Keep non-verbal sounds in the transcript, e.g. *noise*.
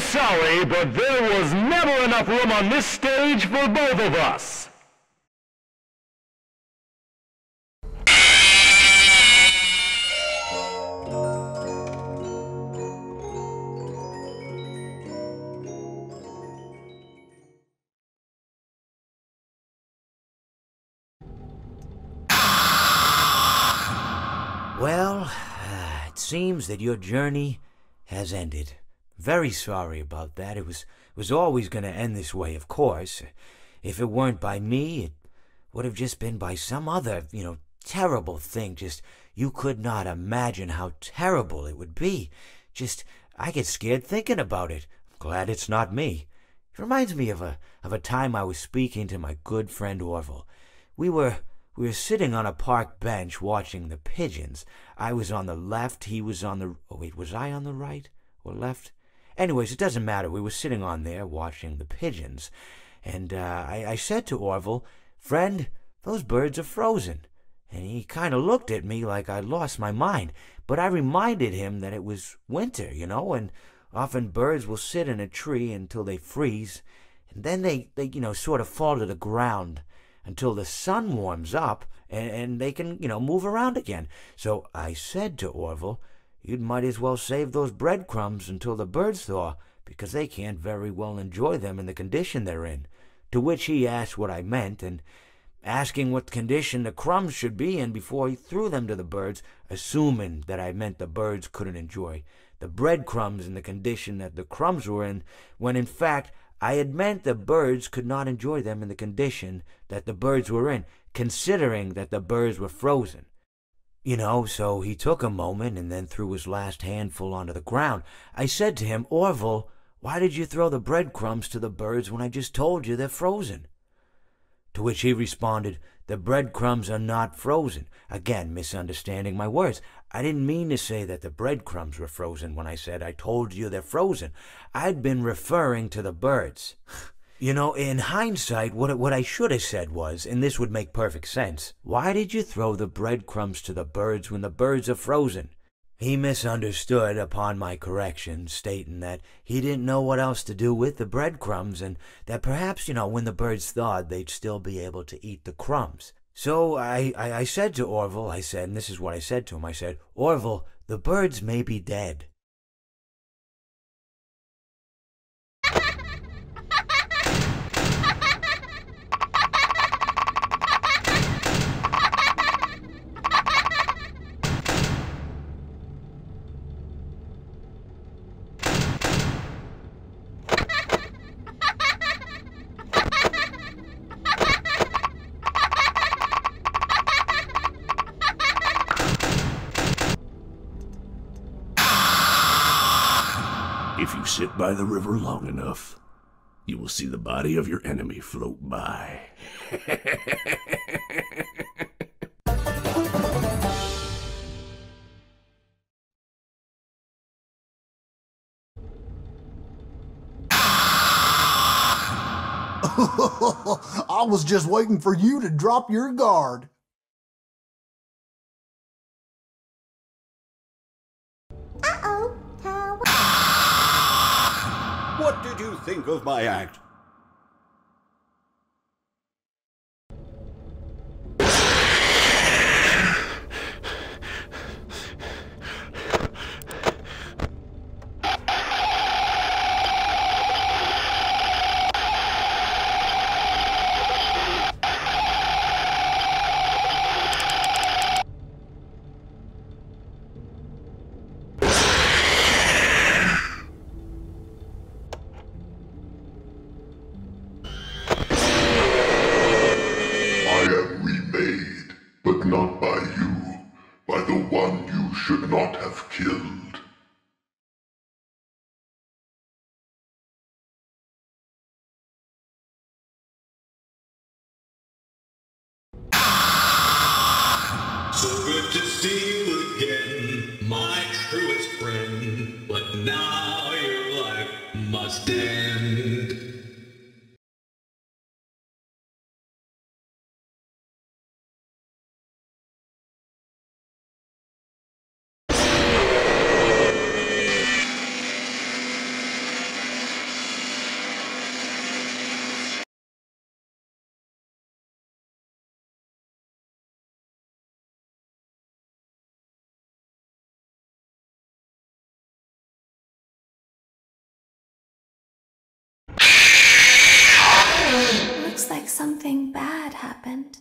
sorry, but there was never enough room on this stage for both of us. Well, uh, it seems that your journey has ended. Very sorry about that. It was was always going to end this way, of course. If it weren't by me, it would have just been by some other, you know, terrible thing. Just you could not imagine how terrible it would be. Just I get scared thinking about it. I'm glad it's not me. It reminds me of a of a time I was speaking to my good friend Orville. We were we were sitting on a park bench watching the pigeons. I was on the left, he was on the. Oh, wait, was I on the right or left? Anyways, it doesn't matter. We were sitting on there watching the pigeons. And uh, I, I said to Orville, Friend, those birds are frozen. And he kind of looked at me like I'd lost my mind. But I reminded him that it was winter, you know, and often birds will sit in a tree until they freeze. And then they, they you know, sort of fall to the ground until the sun warms up and, and they can, you know, move around again. So I said to Orville, You'd might as well save those breadcrumbs until the birds thaw, because they can't very well enjoy them in the condition they're in. To which he asked what I meant, and asking what condition the crumbs should be in before he threw them to the birds, assuming that I meant the birds couldn't enjoy the breadcrumbs in the condition that the crumbs were in, when in fact I had meant the birds could not enjoy them in the condition that the birds were in, considering that the birds were frozen. You know, so he took a moment and then threw his last handful onto the ground. I said to him, Orville, why did you throw the breadcrumbs to the birds when I just told you they're frozen? To which he responded, The breadcrumbs are not frozen. Again, misunderstanding my words. I didn't mean to say that the breadcrumbs were frozen when I said I told you they're frozen. I'd been referring to the birds. *laughs* You know, in hindsight, what, what I should have said was, and this would make perfect sense, why did you throw the breadcrumbs to the birds when the birds are frozen? He misunderstood upon my correction, stating that he didn't know what else to do with the breadcrumbs, and that perhaps, you know, when the birds thawed, they'd still be able to eat the crumbs. So I, I, I said to Orville, I said, and this is what I said to him, I said, Orville, the birds may be dead. If you sit by the river long enough, you will see the body of your enemy float by. *laughs* I was just waiting for you to drop your guard. What did you think of my act? You not have killed. So good to see you again, my truest friend. But now your life must end. Something bad happened.